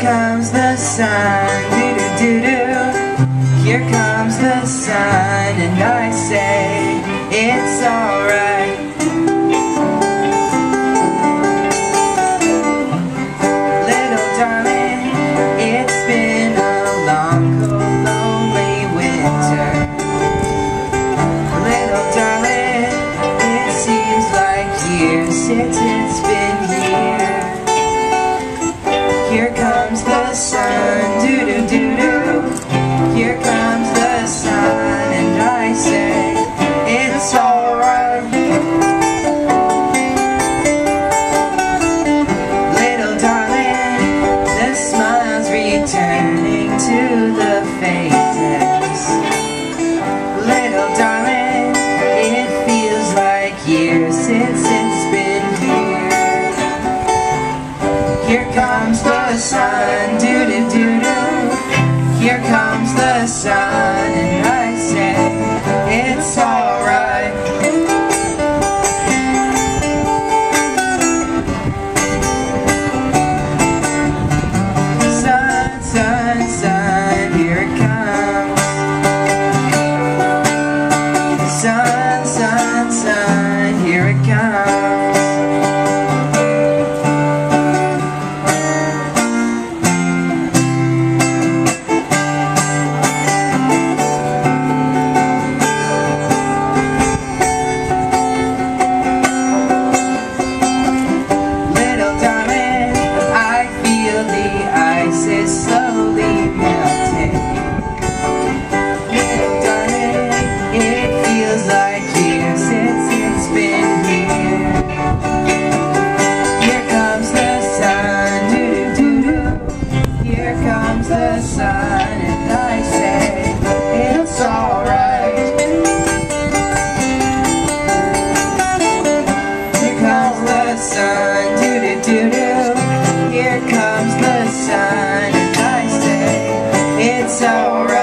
Here comes the sun, doo doo doo doo. Here comes the sun, and I say it's alright. Here comes the sun, doo doo doo doo. Here comes the sun, and I say it's alright. Little darling, the smile's returning to the faces. Little darling, it feels like years since Sun, sun, sun, here it comes. alright.